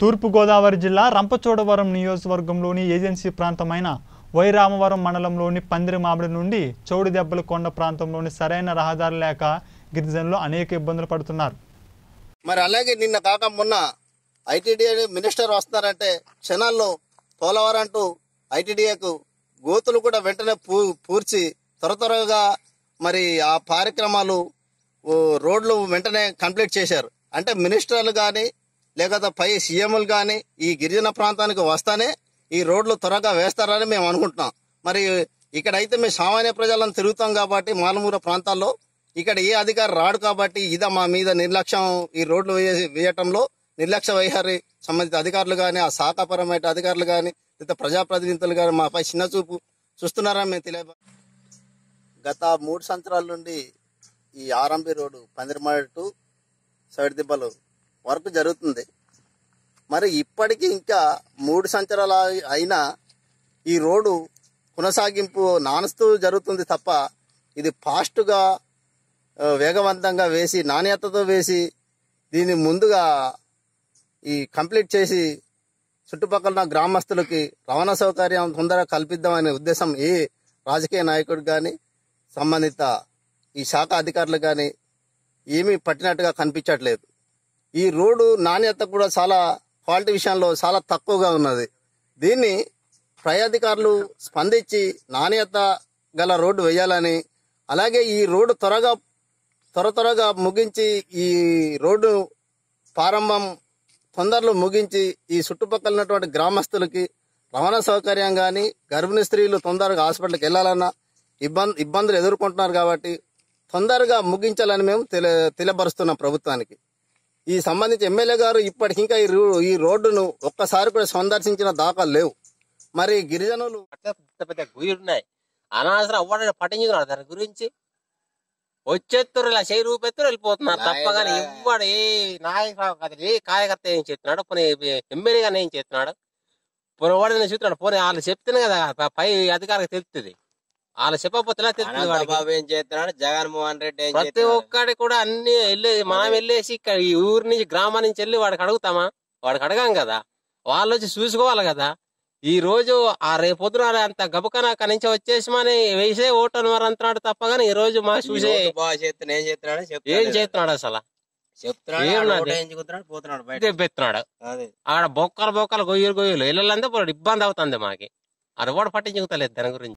తూర్పుగోదావరి జిల్లా రంపచోడవరం నియోజకవర్గంలోని ఏజెన్సీ ప్రాంతమైన వైరామవరం మండలంలోని పందిరి మామిడి నుండి చౌడు దెబ్బల కొండ ప్రాంతంలోని సరైన రహదారి లేక గిరిజనులు అనేక ఇబ్బందులు పడుతున్నారు. మరి అలాగే నిన్న కాక మొన్న ఐటీడీఏ మినిస్టర్ వస్తున్నారంటే క్షణాల్లో పోలవరంటూ ఐటీడీఏకు గోతులు కూడా వెంటనే పూ పూర్చి త్వర త్వరగా మరి ఆ కార్యక్రమాలు రోడ్లు వెంటనే కంప్లీట్ చేశారు. అంటే మినిస్టర్లు కానీ లేకపోతే పై సీఎంలు కానీ ఈ గిరిజన ప్రాంతానికి వస్తానే ఈ రోడ్లు త్వరగా వేస్తారని మేము అనుకుంటున్నాం. మరి ఇక్కడైతే మేము సామాన్య ప్రజలను తిరుగుతాం కాబట్టి మాలమూర ప్రాంతాల్లో ఇక్కడ ఏ అధికారి రాడు కాబట్టి ఇదా మా మీద నిర్లక్ష్యం ఈ రోడ్లు వేయ- వేయటంలో నిర్లక్ష్య వైఖరి సంబంధిత అధికారులు కానీ ఆ శాఖపరమైన అధికారులు కానీ లేదా ప్రజాప్రతినిధులు కానీ మాపై చిన్న చూపు చూస్తున్నారని మేము తెలియ గత మూడు సంవత్సరాల నుండి ఈ RMB road Pandirimadi to side Dibbalu work జరుగుతుంది. మరి ఇప్పటికీ ఇంకా మూడు సంవత్సరాలు అయినా ఈ రోడ్డు కొనసాగింపు నానుస్తూ జరుగుతుంది తప్ప ఇది ఫాస్ట్గా వేగవంతంగా వేసి నాణ్యతతో వేసి దీన్ని ముందుగా ఈ కంప్లీట్ చేసి చుట్టుపక్కల గ్రామస్తులకి రవాణా సౌకర్యం తొందరగా కల్పిద్దామనే ఉద్దేశం ఏ రాజకీయ నాయకుడు కానీ సంబంధిత ఈ శాఖ అధికారులు కానీ ఏమీ పట్టినట్టుగా కనిపించట్లేదు. ఈ రోడ్డు నాణ్యత కూడా చాలా క్వాలిటీ విషయంలో చాలా తక్కువగా ఉన్నది. దీన్ని ప్రై అధికారులు స్పందించి నాణ్యత గల రోడ్డు వేయాలని అలాగే ఈ రోడ్డు త్వరగా త్వర త్వరగా ముగించి ఈ రోడ్డు ప్రారంభం తొందరలో ముగించి ఈ చుట్టుపక్కల ఉన్నటువంటి గ్రామస్తులకి రవాణా సౌకర్యం కానీ గర్భిణీ స్త్రీలు తొందరగా హాస్పిటల్కి వెళ్ళాలన్నా ఇబ్బంది ఇబ్బందులు ఎదుర్కొంటున్నారు కాబట్టి తొందరగా ముగించాలని మేము తెలియ తెలియపరుస్తున్నాం ప్రభుత్వానికి. ఈ సంబంధించి ఎమ్మెల్యే గారు ఇప్పటికి ఇంకా ఈ రోడ్డును ఒక్కసారి కూడా సందర్శించిన దాఖలు లేవు. మరి గిరిజనులు పెద్ద పెద్ద గుయ్యలు ఉన్నాయి అనవసరం అవ్వడం పట్టించుకున్నాడు దాని గురించి? వచ్చేత్తరు ఇలా చేయి రూపెత్తరు వెళ్ళిపోతున్నారు. తప్ప కానీ ఇవ్వడు. ఏ నాయకుడు కాదు ఏ కార్యకర్త ఏం చేస్తున్నాడు? పోనీ ఎమ్మెల్యే గాని ఏం చేస్తున్నాడు? పోనీ వాడు నేను చూస్తున్నాడు. పోనీ వాళ్ళు చెప్తేనే కదా పై అధికారికి తెలుస్తుంది వాళ్ళు తెలుస్తుంది వాడికి. బాబు ఏం చేస్తున్నాడు? జగన్మోహన్ రెడ్డి ఏం ప్రతి? ఒక్కడి కూడా అన్ని వెళ్ళి మనం వెళ్ళేసి ఇక్కడ ఈ ఊరి నుంచి గ్రామం నుంచి వెళ్ళి వాడికి అడుగుతామా? వాడికి అడగాం కదా. వాళ్ళు వచ్చి చూసుకోవాలి కదా. ఈ రోజు ఆ రేపొద్దున అంత గబకన అక్కడి నుంచి వచ్చేసి మన వేసే ఓటర్లు మరి అంటున్నాడు తప్ప కానీ ఈ రోజు మా చూసే ఏం చేస్తున్నాడు? ఏం చెప్తాడు చేస్తున్నాడు అసలు? చెప్తున్నాడు ఆడ బొక్కలు బొక్కలు గొయ్యలు గొయ్యలు. ఇళ్ళంతా ఇబ్బంది అవుతుంది మాకి. అది కూడా పట్టించుకుంటలేదు దాని గురించి.